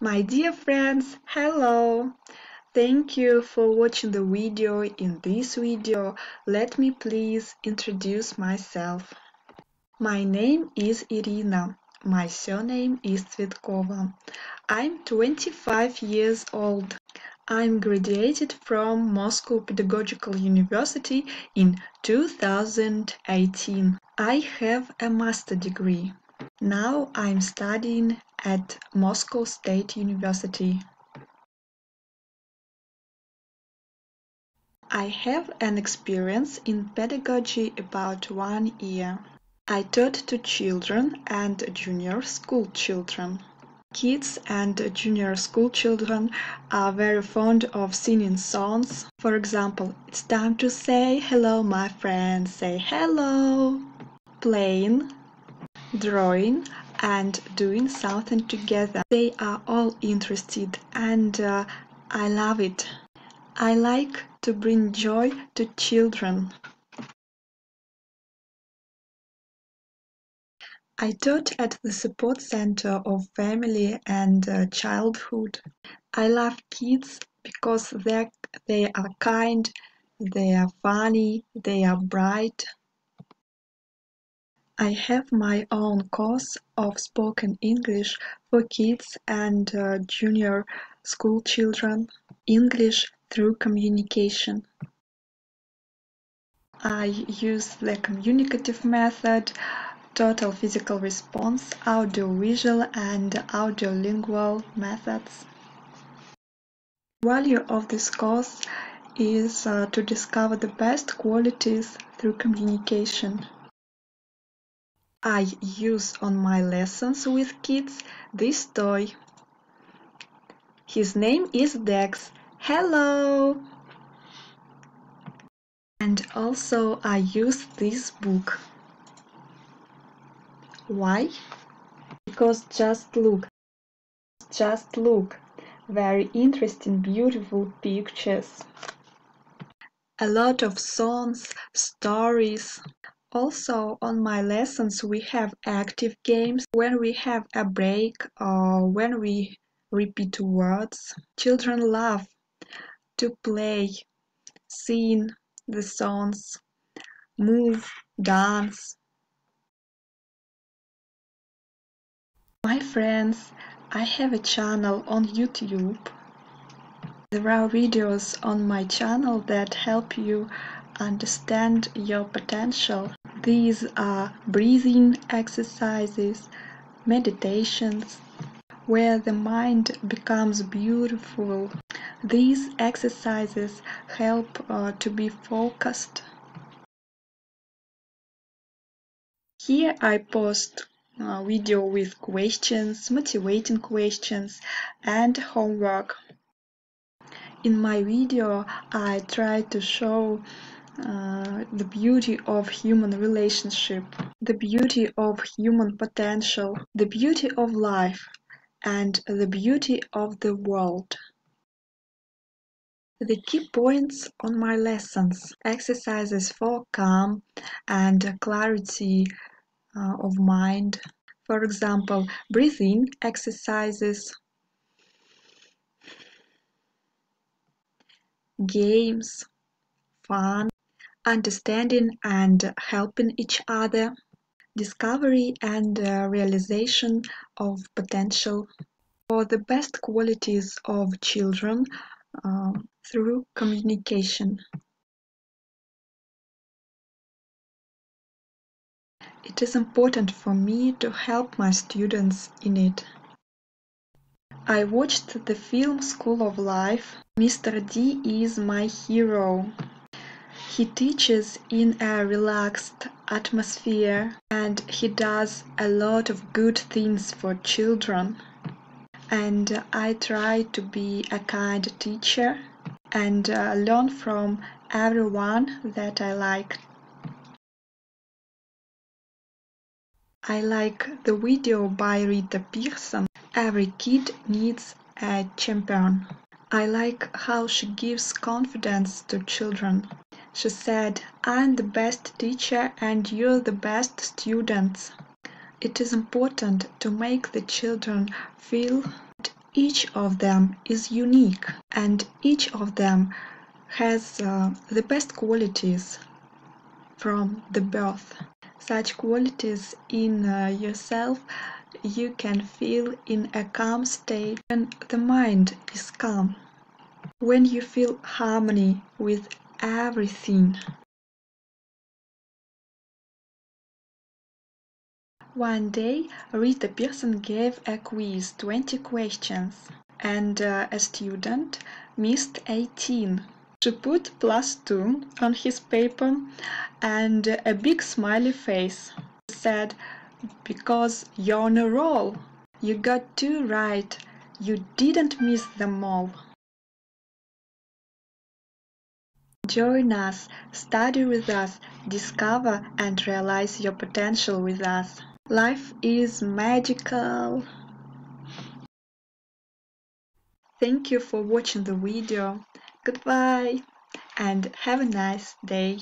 My dear friends, hello! Thank you for watching the video. In this video, let me please introduce myself. My name is Irina. My surname is Tsvetkova. I'm 25 years old. I'm graduated from Moscow Pedagogical University in 2018. I have a master degree. Now I'm studying at Moscow State University. I have an experience in pedagogy about one year. I taught to children and junior school children. Kids and junior school children are very fond of singing songs. For example, it's time to say hello, my friends, say hello. Playing, drawing, and doing something together. They are all interested and uh, I love it. I like to bring joy to children. I taught at the support center of family and uh, childhood. I love kids because they they are kind, they are funny, they are bright. I have my own course of spoken English for kids and uh, junior school children. English through communication. I use the communicative method total physical response, audiovisual and audiolingual methods. The value of this course is uh, to discover the best qualities through communication. I use on my lessons with kids this toy. His name is Dex. Hello! And also I use this book. Why? Because just look, just look, very interesting, beautiful pictures. A lot of songs, stories. Also, on my lessons, we have active games when we have a break or when we repeat words. Children love to play, sing the songs, move, dance. My friends, I have a channel on YouTube. There are videos on my channel that help you understand your potential. These are breathing exercises, meditations, where the mind becomes beautiful. These exercises help uh, to be focused. Here I post uh, video with questions, motivating questions and homework. In my video I try to show uh, the beauty of human relationship, the beauty of human potential, the beauty of life and the beauty of the world. The key points on my lessons exercises for calm and clarity uh, of mind. For example, breathing exercises, games, fun, understanding and helping each other, discovery and uh, realization of potential for the best qualities of children uh, through communication. It is important for me to help my students in it. I watched the film School of Life. Mr. D is my hero. He teaches in a relaxed atmosphere and he does a lot of good things for children. And I try to be a kind teacher and uh, learn from everyone that I like. I like the video by Rita Pierson. Every kid needs a champion. I like how she gives confidence to children. She said, I'm the best teacher and you're the best students. It is important to make the children feel that each of them is unique and each of them has uh, the best qualities from the birth. Such qualities in uh, yourself you can feel in a calm state when the mind is calm. When you feel harmony with everything. One day, Rita Pierson gave a quiz, 20 questions, and uh, a student missed 18. She put plus 2 on his paper and a big smiley face. She said, Because you're on a roll. You got two right. You didn't miss them all. Join us, study with us, discover and realize your potential with us. Life is magical. Thank you for watching the video. Goodbye and have a nice day.